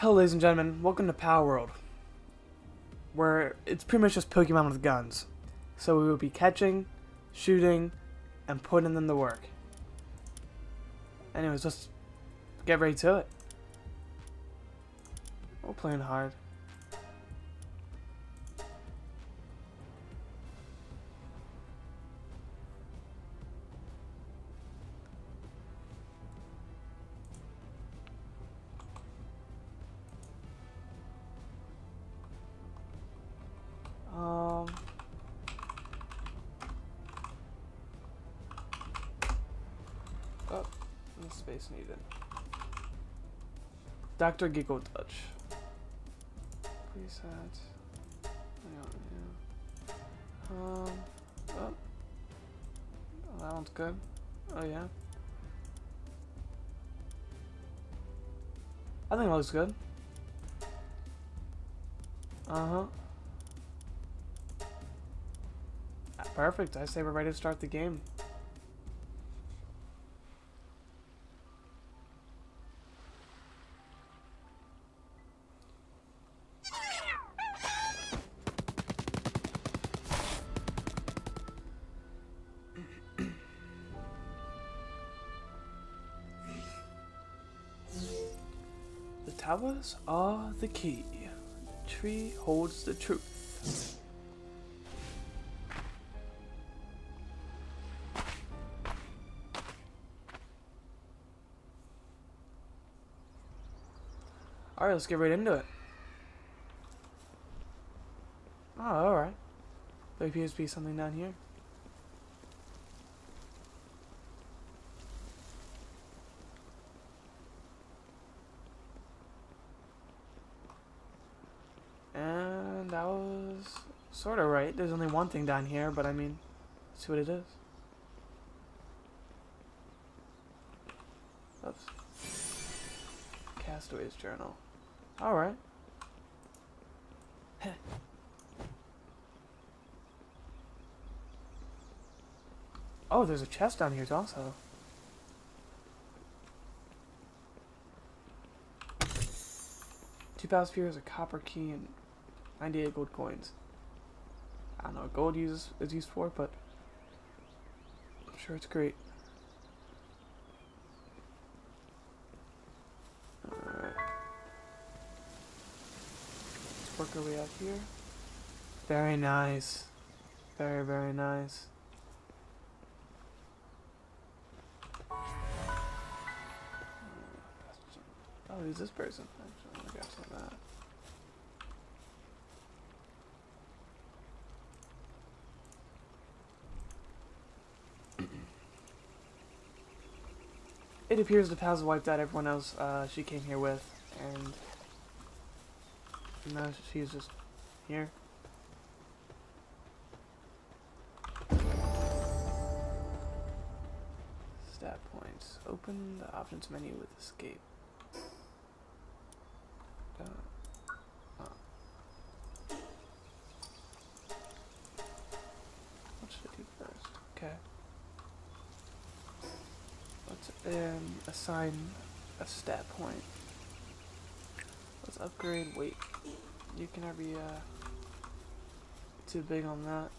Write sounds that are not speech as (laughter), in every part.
Hello, ladies and gentlemen. Welcome to Palworld, where it's pretty much just Pokemon with guns. So we will be catching, shooting, and putting them to work. Anyways, just get ready to it. We're playing hard. Dr. Giggle Touch. Preset. Um. Oh. oh. That one's good. Oh, yeah. I think it looks good. Uh huh. Perfect. I say we're ready to start the game. Towers are the key. tree holds the truth. Alright, let's get right into it. Oh, alright. There appears to be something down here. And that was sort of right. There's only one thing down here, but I mean, see what it is. Oops. Castaway's journal. Alright. oh, there's a chest down here also. Two power spheres, a copper key, and 98 gold coins. I don't know what gold uses is used for, but I'm sure it's great. Alright. Let's work our way out here. Very nice. Very, very nice. Oh, who's this person? Actually, I'm. It appears the pals wiped out everyone else uh, she came here with, and now she's just here. Stat points. Open the options menu with escape. Point. Let's upgrade weight. You can never be uh, too big on that.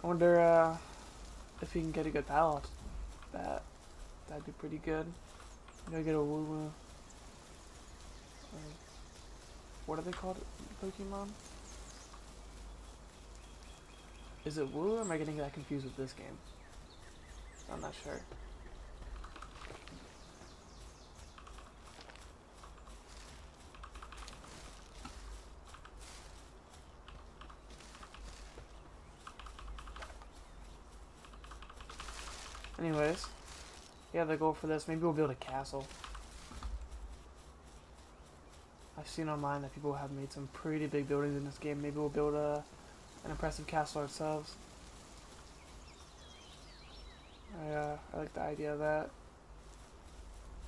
I wonder uh, if we can get a good palette. That that'd be pretty good. Know, get a woo woo. What are they called? Pokemon? Is it Woo or am I getting that confused with this game? I'm not sure. Anyways, goal for this, maybe we'll build a castle. I've seen online that people have made some pretty big buildings in this game. Maybe we'll build a an impressive castle ourselves. I, uh, I like the idea of that.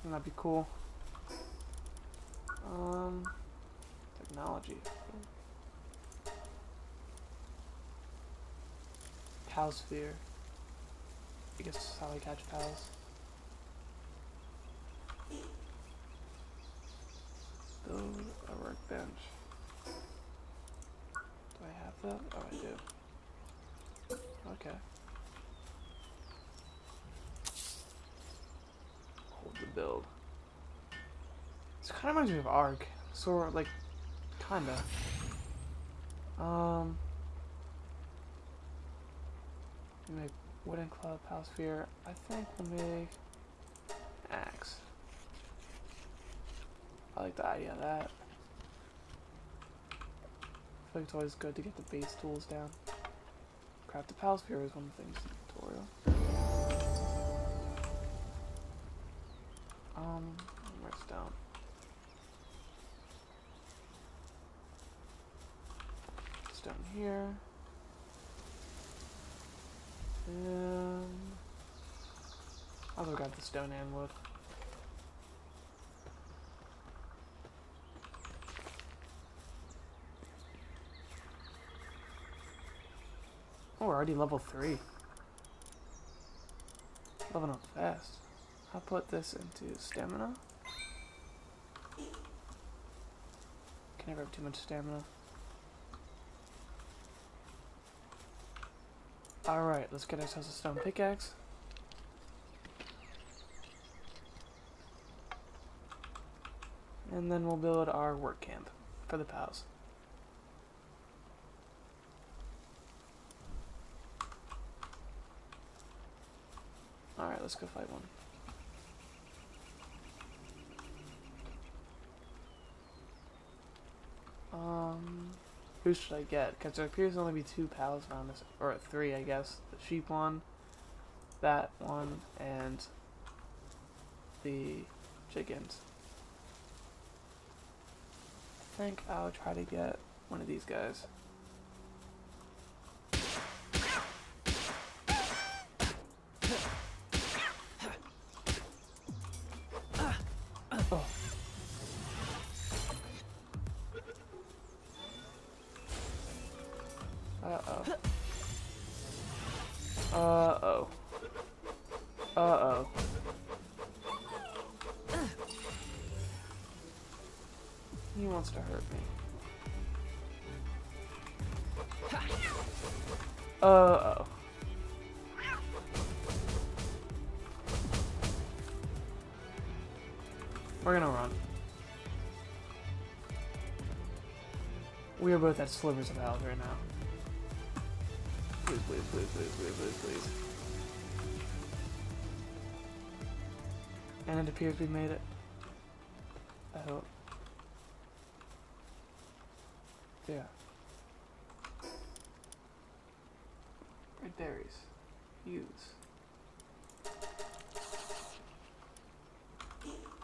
That'd be cool. Um, technology. Pal sphere. I guess that's how I catch pals. Build a workbench. Do I have that? Oh, I do. Okay. Hold the build. This kind of reminds me of Ark. Sort of, like, kinda. Um. Make wooden club, house sphere. I think we'll make I like the idea of that. I feel like it's always good to get the base tools down. Craft the pal sphere is one of the things in the tutorial. Um, where's stone? Stone here. I'll go grab the stone and wood. We're already level 3. Leveling up fast. I'll put this into stamina. Can never have too much stamina. Alright, let's get ourselves a stone pickaxe. And then we'll build our work camp for the pals. Alright, let's go fight one. Um, who should I get? Because there appears to only be two pals around this, or three, I guess. The sheep one, that one, and the chickens. I think I'll try to get one of these guys. He wants to hurt me. Uh-oh. We're gonna run. We are both at slivers of health right now. Please, please, please, please, please, please, please. And it appears we made it. I hope. Yeah. Red berries. Use.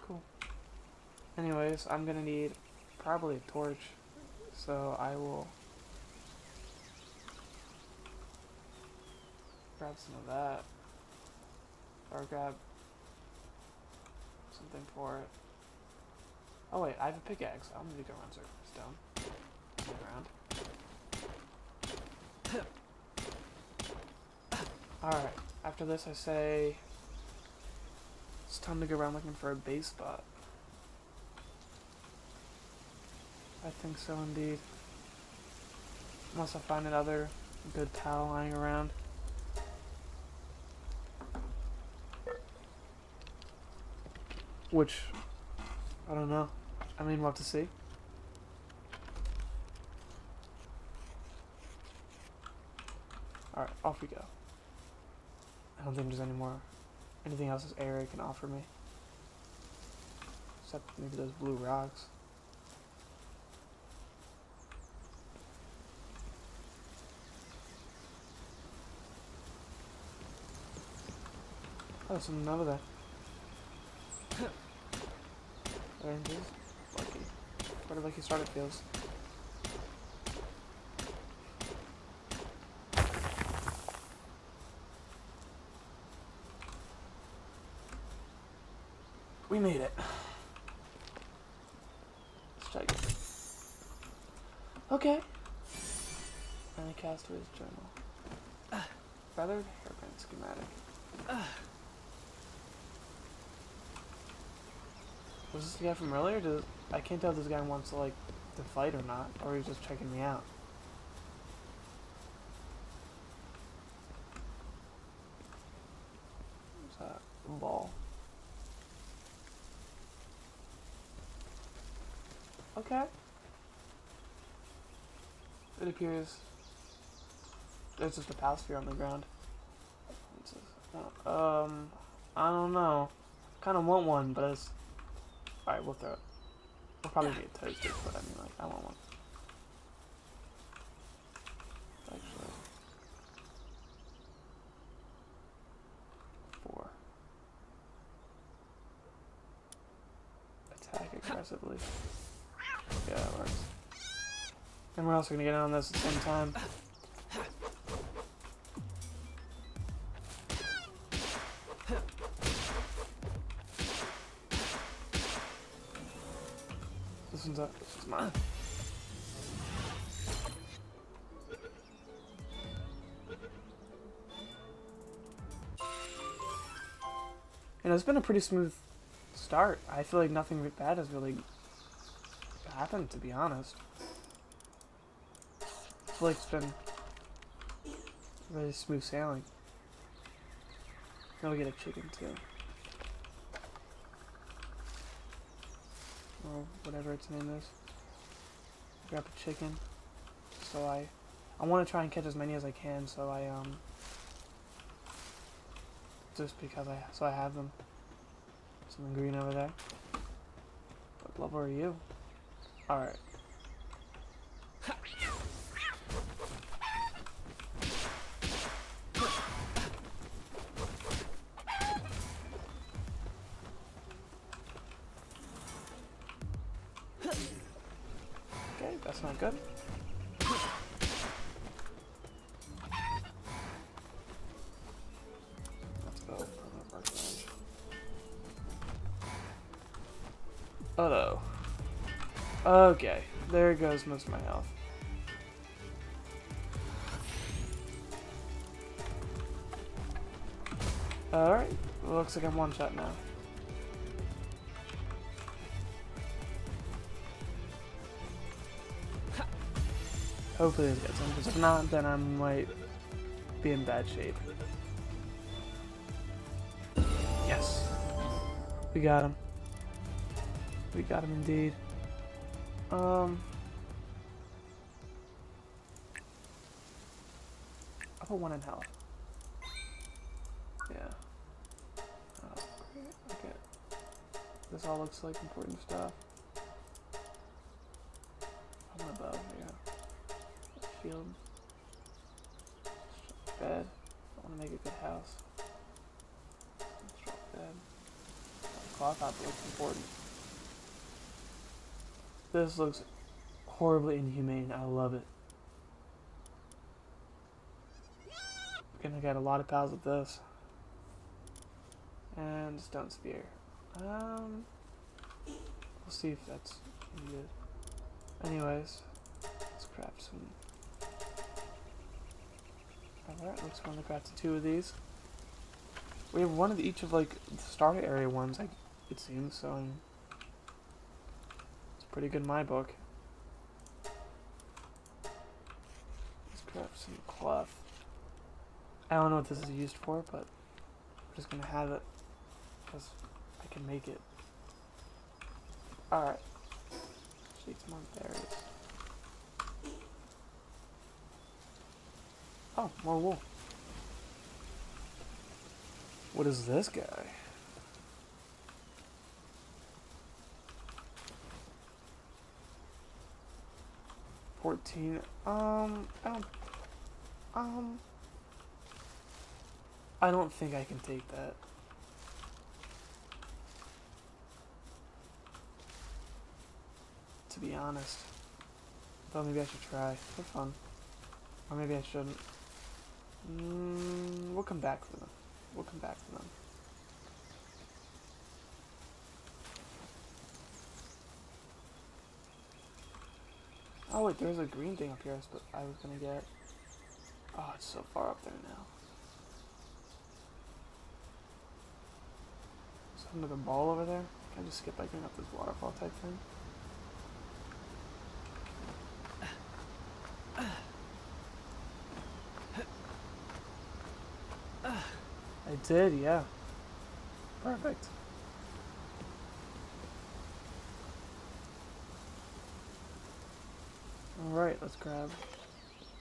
Cool. I'm gonna need probably a torch. So I will grab some of that. Or grab something for it. Oh wait, I have a pickaxe. I'm gonna go around surface stone. Get around. (coughs) Alright, after this I say it's time to go around looking for a base spot. I think so indeed. Unless I find another good pal lying around. Which, I don't know. I mean, we'll have to see. Alright, off we go. I don't think there's any more, anything else this area can offer me. Except maybe those blue rocks. Something over there. Oranges. Lucky. What a lucky start it feels. We made it. Let's check it. Okay. And a castaway's journal. Feathered hairpin schematic. Was this the guy from earlier? Does, I can't tell if this guy wants to like to fight or not, or he's just checking me out. What's that? Ball. Okay. It appears there's just a pal sphere on the ground. Oh, Um, I don't know. Kind of want one, but it's alright. We'll throw it. We'll probably get toasted, but I mean, like, I want one. Actually, four. Attack (laughs) aggressively. Yeah, that works. And we're also gonna get on this at the same time. One's up. This is mine. And it's been a pretty smooth start. I feel like nothing bad has really happened, to be honest. I feel like it's been really smooth sailing. Now we get a chicken too. Or whatever its name is. Grab a chicken. So I I want to try and catch as many as I can so I um just because I so I have them. Something green over there. What level are you? Alright. Okay, Okay, there goes most of my health. Alright, looks like I'm one shot now. Hopefully this gets him, because if not, then I might be in bad shape. Yes. We got him. We got him indeed. Um... I'll put one in health. Yeah. Oh. Okay. This all looks like important stuff. The bow, yeah. Shield. Bed. I want to make a good house. Bed. Cloth top looks important. This looks horribly inhumane. I love it. Gonna get a lot of pals with this. And stone spear. Um, we'll see if that's needed. Anyways, let's craft some. Alright, looks fun to craft two of these. We have one of each of like the starter area ones, like it seems. So it's pretty good in my book. Let's craft some cloth. I don't know what this is used for, but I'm just gonna have it because I can make it. Alright. More berries. Oh, more wool. What is this guy? Fourteen. Um, I don't. Um. I don't think I can take that. To be honest. I Thought maybe I should try for fun. Or maybe I shouldn't. Mm, we'll come back for them. We'll come back for them. Oh wait, there's a green thing up here I was gonna get. Oh, it's so far up there now. There another ball over there? Can I just skip by going up this waterfall type thing? I did, yeah. Perfect. Alright, let's grab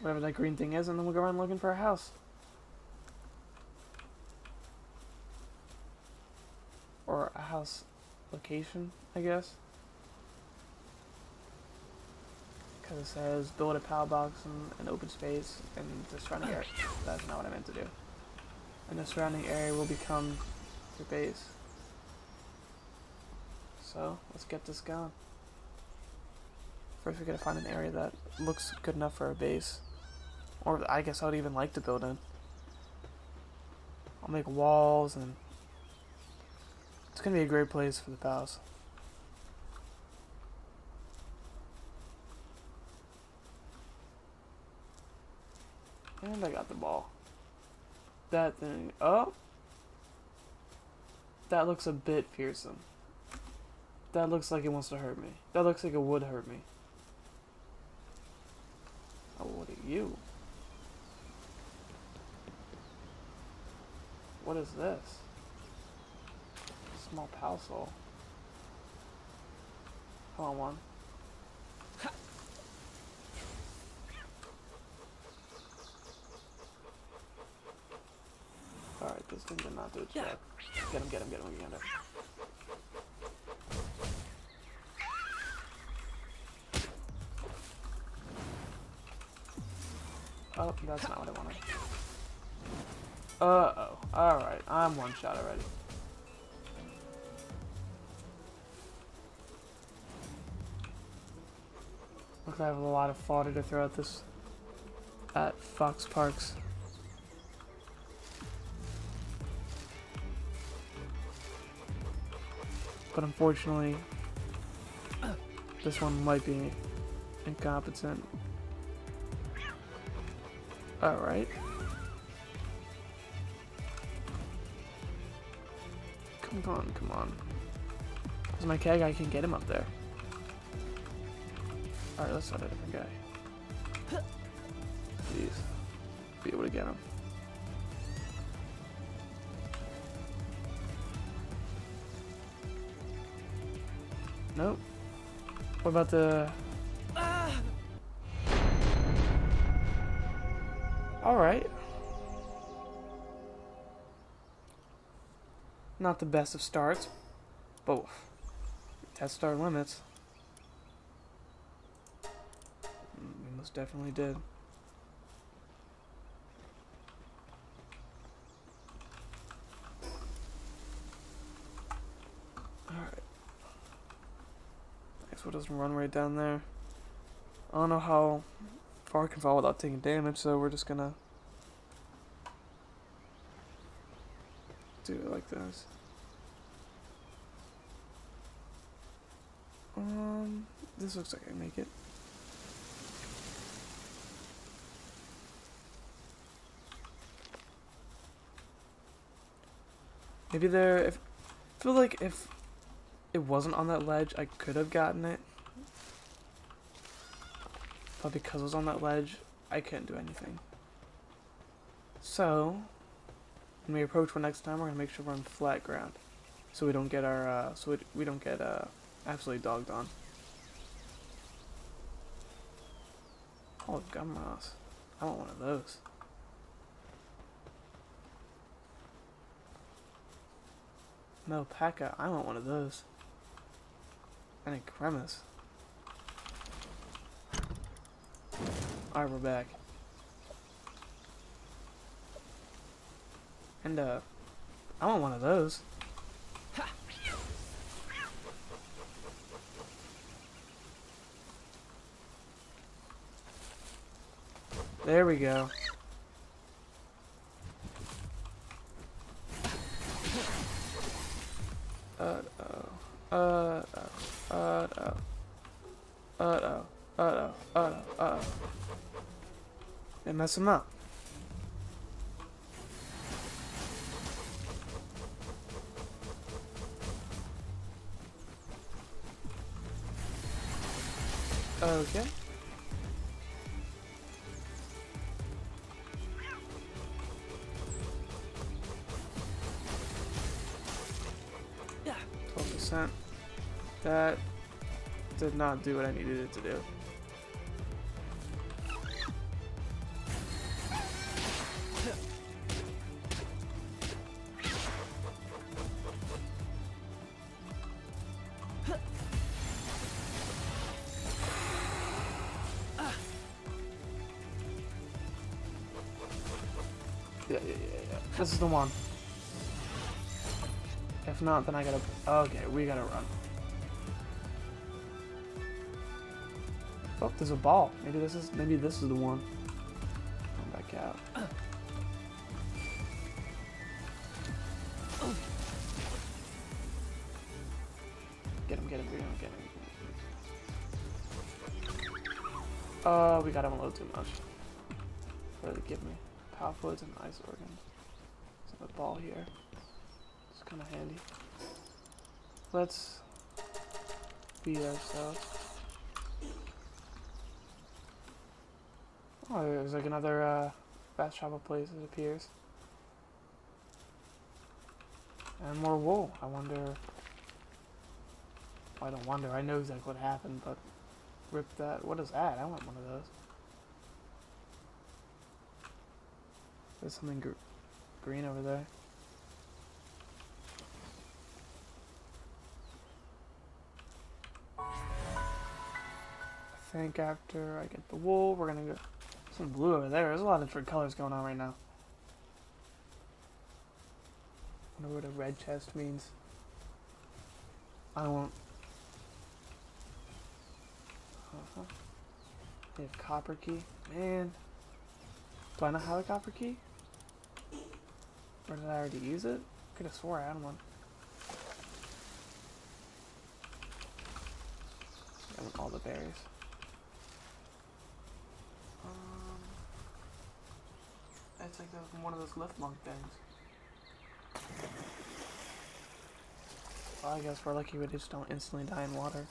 whatever that green thing is and then we'll go around looking for a house. Or a house location, I guess. Because it says build a PAL box in an open space and the surrounding area. That's not what I meant to do. And the surrounding area will become your base. So, let's get this going. First we gotta find an area that looks good enough for a base. Or I guess I would even like to build in. I'll make walls and it's gonna be a great place for the pals. And I got the ball. That thing. Oh! That looks a bit fearsome. That looks like it wants to hurt me. That looks like it would hurt me. What are you? What is this? Small soul. Come on, one. Alright, this thing did not do its job. Get him, get him, get him, get him. Oh, that's not what I wanted. Uh-oh. Alright, I'm one shot already. Looks like I have a lot of fodder to throw at this at Foxparks. But unfortunately, this one might be incompetent. Alright. Come on, come on. Because my keg, I can get him up there. Alright, let's try a different guy. Please. Be able to get him. Nope. What about the... Alright. Not the best of starts, but test our limits. We most definitely did. Alright. Guess what doesn't run right down there. I don't know how far can fall without taking damage, so we're just gonna do it like this. Um, this looks like I make it. Maybe there, if, I feel like if it wasn't on that ledge, I could have gotten it. But because I was on that ledge, I couldn't do anything. So, when we approach one next time, we're gonna make sure we're on flat ground, so we don't get our, uh, so we, we don't get uh, absolutely dogged on. Oh, Gumoss. I want one of those. Melpaca, I want one of those. And a cremis. Alright, we're back. And, uh, I want one of those. There we go. Uh oh. Uh oh. Uh oh. Uh oh. Uh-oh, They mess him up. Okay. Twelve percent. That did not do what I needed it to do. This is the one. If not, then I gotta... Okay, we gotta run. Oh, there's a ball. Maybe this is maybe this is the one. Come back out. Get him, get him, get him, get him. Uh, we got him a little too much. What give me? Power fluids and ice organs. Ball here. It's kind of handy. Let's beat ourselves. Oh, there's like another uh, fast travel place it appears. And more wool. I wonder. I don't wonder. I know exactly what happened, but rip that. What is that? I want one of those. There's something green over there. I think after I get the wool, we're gonna go some blue over there. There's a lot of different colors going on right now. I wonder what a red chest means. I won't. Uh-huh. They have copper key. Man. Do I not have a copper key? Or did I already use it? Could have swore I had one. I want all the berries. Um, it's like the, one of those Lifmunk things. Well, I guess we're lucky we just don't instantly die in water.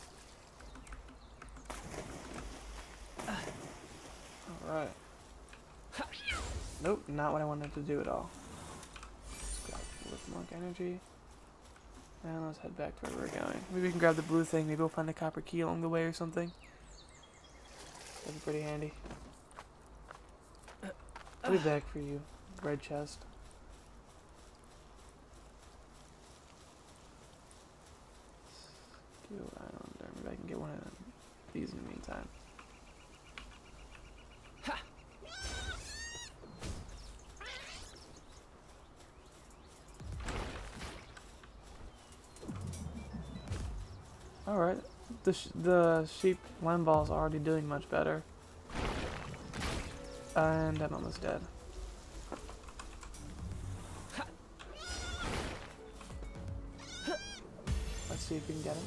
(sighs) Alright. Nope, not what I wanted to do at all. Monk energy. And let's head back to where we're going. Maybe we can grab the blue thing. Maybe we'll find a copper key along the way or something. That'd be pretty handy. I'll be back for you. Red chest. Steel Islander. Maybe I can get one of these in the meantime. The, sh the sheep Lamball is already doing much better. And I'm almost dead. Let's see if we can get.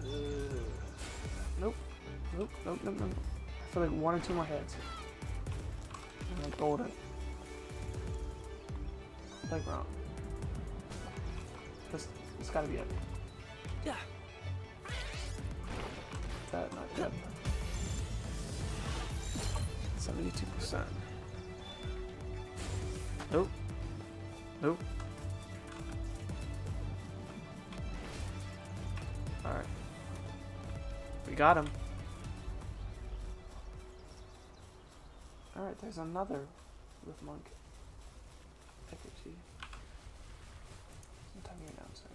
Uh, nope. Nope, nope, nope, nope. I feel like one or two more hits. And I'm golden. Like wrong. This, this gotta be it. Yeah. That, not yet. 72%. Nope. Nope. Alright. We got him. Alright, there's another with monk. Effigy. What time are you now, sir?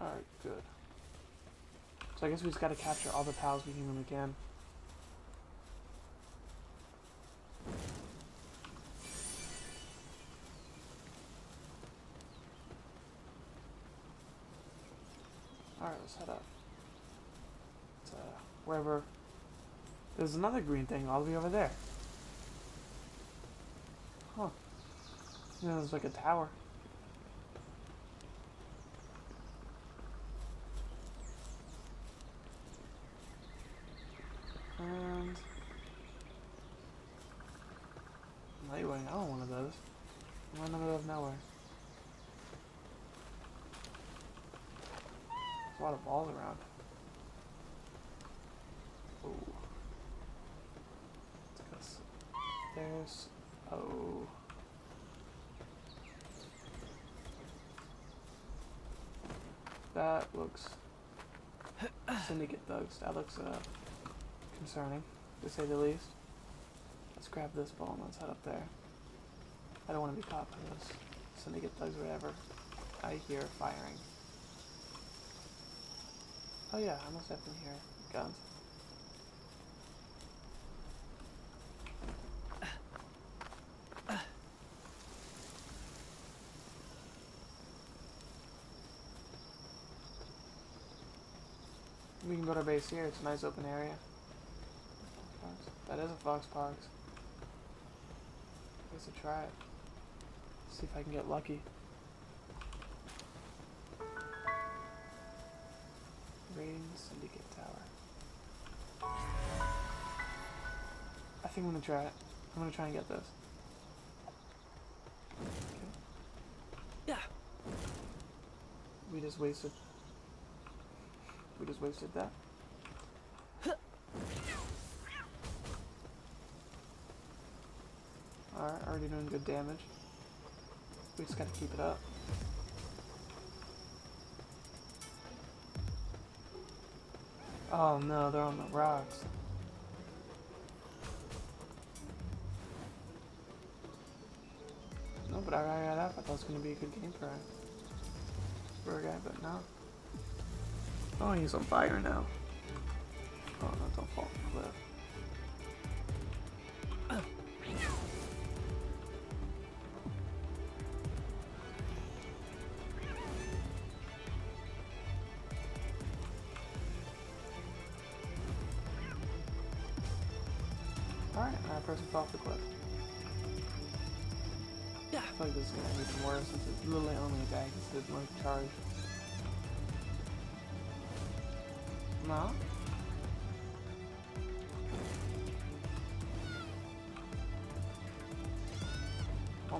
Alright, good. So I guess we just gotta capture all the pals we human can. Alright, let's head up. Uh, wherever. There's another green thing all the way over there. Huh. Know, there's like a tower. And Nitewing, I want one of those. I'm in the middle of nowhere. There's a lot of balls around. Oh. Let's go There's oh. That looks syndicate thugs. That looks uh concerning, to say the least. Let's grab this ball and let's head up there. I don't want to be caught by those syndicate thugs or whatever. I hear firing. Oh yeah, I must have been here. Guns. Go to base here. It's a nice open area. That is a Foxparks. I guess I'll try it. See if I can get lucky. Rayne Syndicate Tower. I think I'm gonna try it. I'm gonna try and get this. Okay. Yeah. We just wasted. Just wasted that. Alright, already doing good damage. We just gotta keep it up. Oh no, they're on the rocks. No, but I got up. I thought it was gonna be a good game for. For a guy, but no. Oh, he's on fire now. Oh no, don't fall cliff.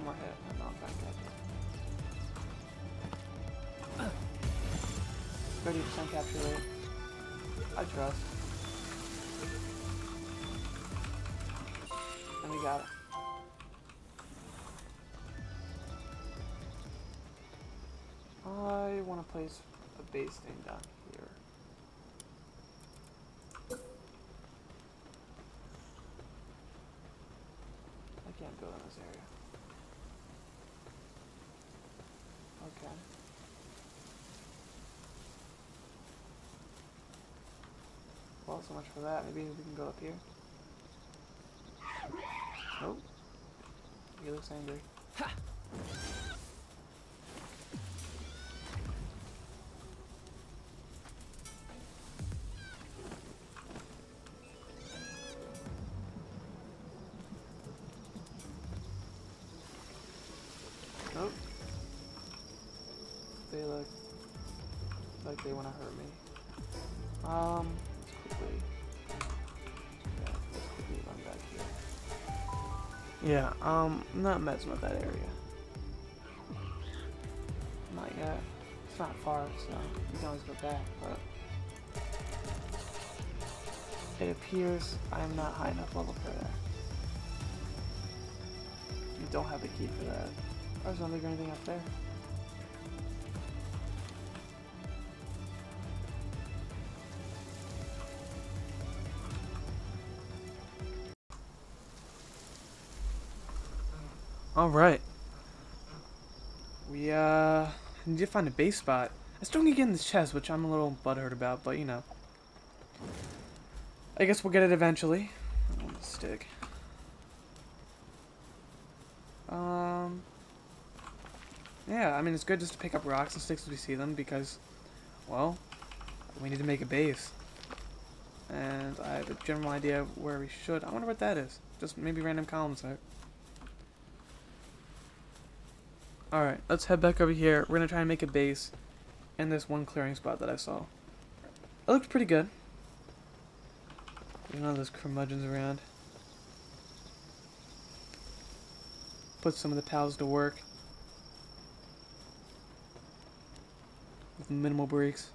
More hit, and I'll back up. Thirty percent capture rate. I trust. And we got it. I want to place a base thing down here. I can't build in this area. Well, so much for that. Maybe we can go up here. Nope. He looks angry. Nope. Yeah, um, I'm not messing with that area. Not yet. It's not far, so you can always go back, but it appears I'm not high enough level for that. You don't have a key for that. There's nothing or anything up there. All right. We uh need to find a base spot. I still need to get in this chest, which I'm a little butthurt about, but you know. I guess we'll get it eventually. Stick. Um. Yeah, I mean it's good just to pick up rocks and sticks as we see them because, well, we need to make a base. And I have a general idea where we should. I wonder what that is. Just maybe random columns there. Alright, let's head back over here. We're gonna try and make a base in this one clearing spot that I saw. It looks pretty good. There's none of those curmudgeons around. Put some of the pals to work. With minimal breaks.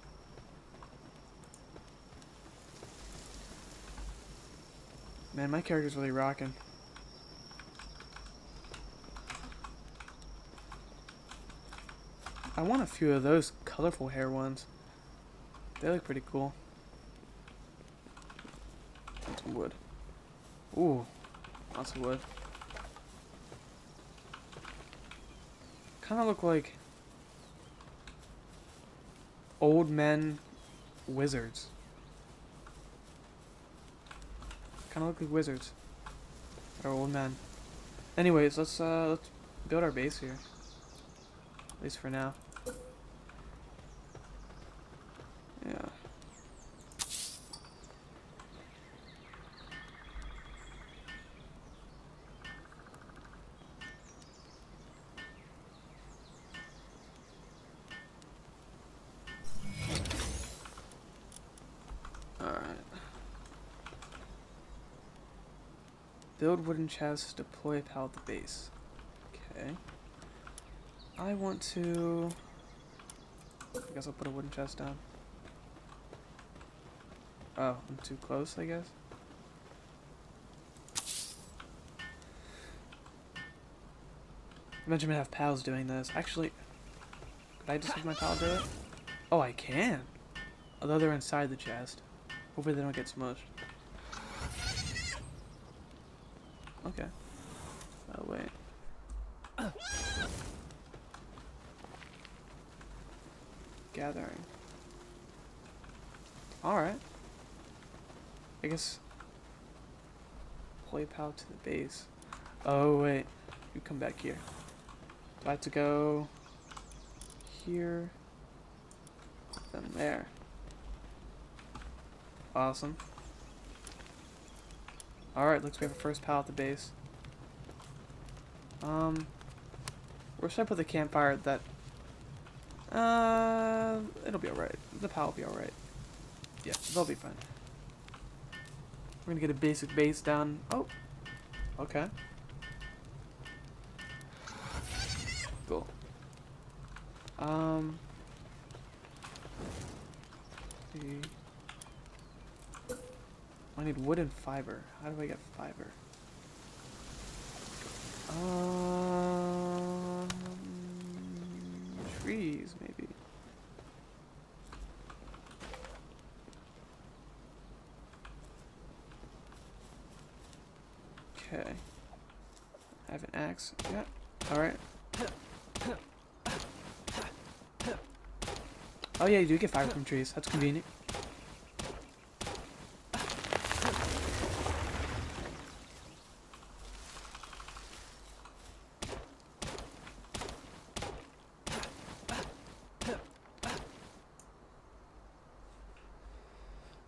Man, my character's really rocking. I want a few of those colorful hair ones. They look pretty cool. Of wood. Ooh, lots of wood. Kind of look like old men wizards. Kind of look like wizards. Or old men. Anyways, let's uh, let's build our base here. At least for now. Build wooden chests, deploy a at the base. Okay. I want to... I guess I'll put a wooden chest down. Oh, I'm too close, I guess. Imagine I have pals doing this. Actually, could I just have my pal do it? Oh, I can. Although they're inside the chest. Hopefully they don't get smushed. Okay. Oh, wait. Gathering. Alright. I guess... Play pal to the base. Oh, wait. You come back here. Do I have to go... Here... Then there. Awesome. Alright, looks like we have a first pal at the base. Um... Where should I put the campfire that... Uh... It'll be alright. The pal will be alright. Yeah, they'll be fine. We're gonna get a basic base down. Oh! Okay. Cool. Um... see. I need wood and fiber. How do I get fiber? Um, trees, maybe. Okay. I have an axe. Yeah. Alright. Oh yeah, you do get fire from trees. That's convenient.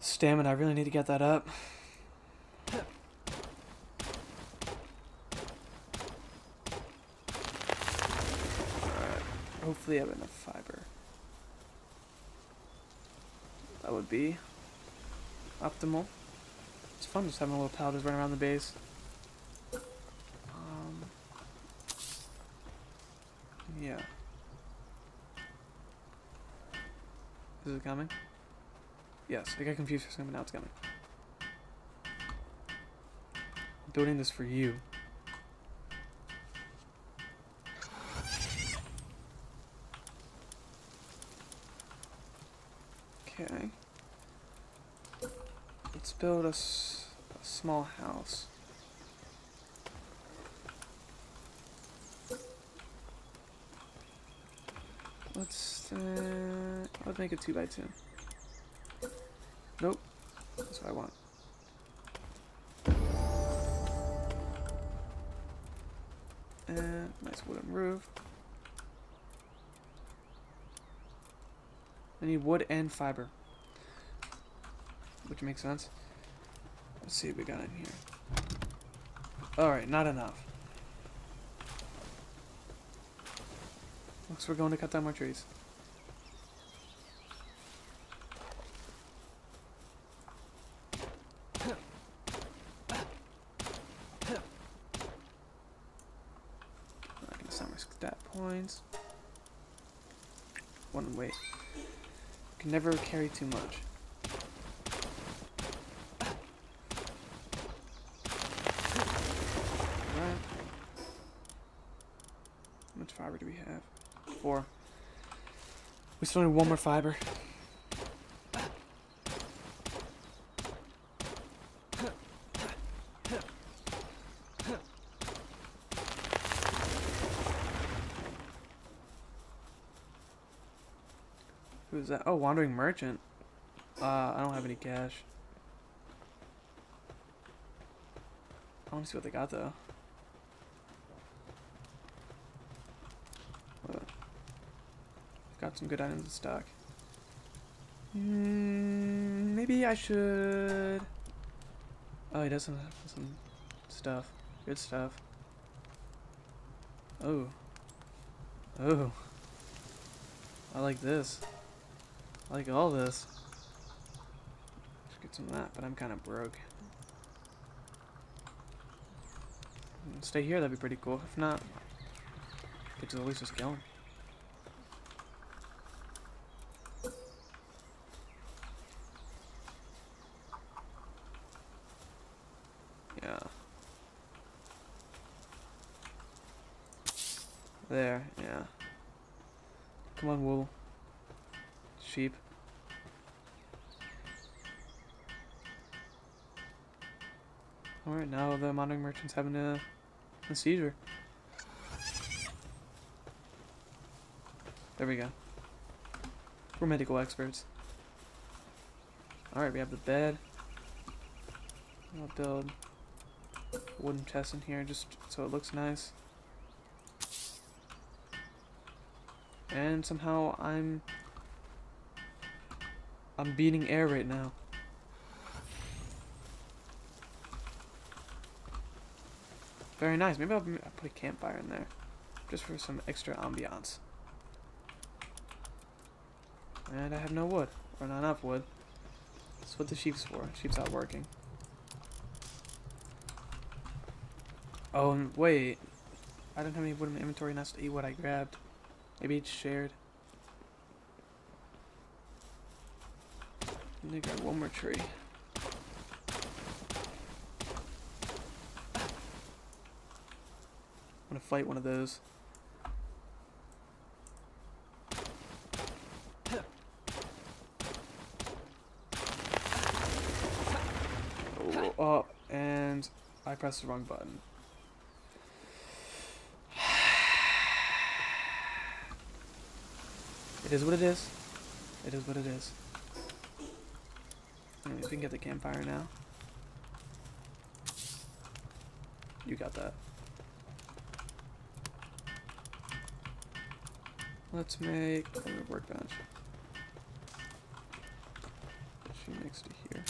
Stamina, I really need to get that up. Alright, hopefully I have enough fiber. That would be optimal. It's fun just having a little powders run around the base. Um, yeah. Is it coming? Yes, I got confused for a second, but now it's coming. I'm building this for you. Okay. Let's build a, small house. Let's, uh, let's make it two by two. Nope. That's what I want. And nice wooden roof. I need wood and fiber. Which makes sense. Let's see what we got in here. Alright, not enough. Looks we're going to cut down more trees. Points. One wait. Can never carry too much. Alright. How much fiber do we have? Four. We still need one more fiber. Who's that? Oh, Wandering Merchant. Uh, I don't have any cash. I want to see what they got though. Got some good items in stock. Mm, maybe I should. Oh, he does some, some stuff. Good stuff. Oh. Oh. I like this. I like all this. Let's get some of that, but I'm kind of broke. Stay here, that'd be pretty cool. If not, get to at least just kill him. Yeah. There, yeah. Come on, wool. Sheep. Alright, now the modern merchant's having a, a seizure. There we go. We're medical experts. Alright, we have the bed. I'll build wooden chest in here just so it looks nice. And somehow I'm I'm beating air right now. Very nice. Maybe I'll, I'll put a campfire in there. Just for some extra ambiance. And I have no wood. Or not enough wood. That's what the sheep's for. Sheep's out working. Oh, wait. I don't have any wood in my inventory and that's to eat what I grabbed. Maybe it's shared. Me grab one more tree. I'm gonna fight one of those. Oh, and I pressed the wrong button. (sighs) It is what it is. It is what it is. We can get the campfire now. You got that. Let's make a workbench. She next to here.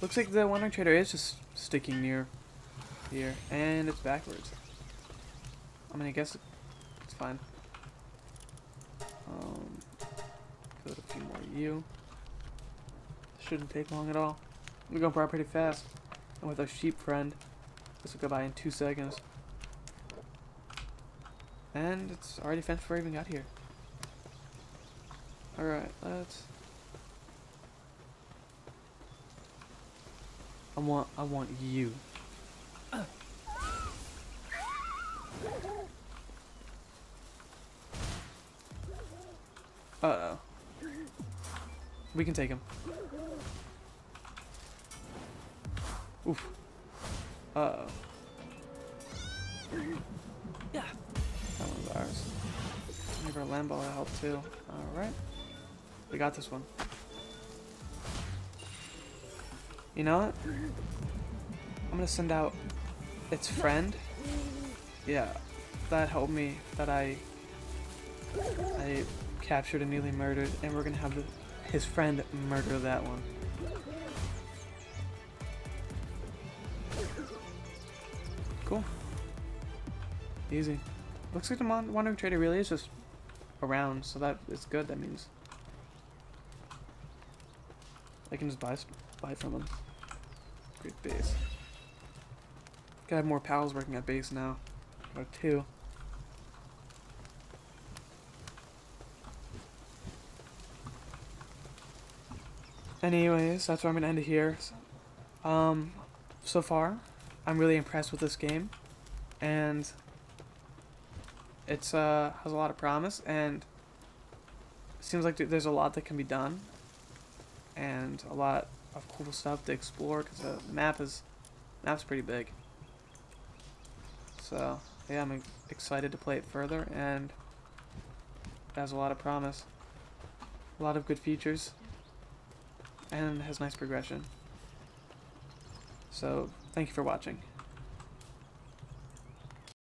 Looks like the wandering trader is just sticking near here, and it's backwards. I mean, I guess it's fine. You. Shouldn't take long at all. We're going by pretty fast. And with our sheep friend, this will go by in two seconds. And it's already fenced before I even got here. Alright, let's... I want, I want you. Uh-oh. We can take him. Oof. Uh-oh. Yeah. That one's ours. Maybe our Lamball will help too. Alright. We got this one. You know what? I'm gonna send out its friend. Yeah. That helped me. That I... I captured and nearly murdered. And we're gonna have the, his friend murder that one. Cool. Easy. Looks like the Mon- Wandering Trader really is just around, so that is good. That means I can just buy buy from him. Great base. Gotta have more pals working at base now. Got two. Anyways, that's where I'm gonna end it here. Um, so far, I'm really impressed with this game, and it's uh has a lot of promise, and seems like there's a lot that can be done, and a lot of cool stuff to explore because the map is map's pretty big. So yeah, I'm excited to play it further, and it has a lot of promise, a lot of good features, and has nice progression. So thank you for watching.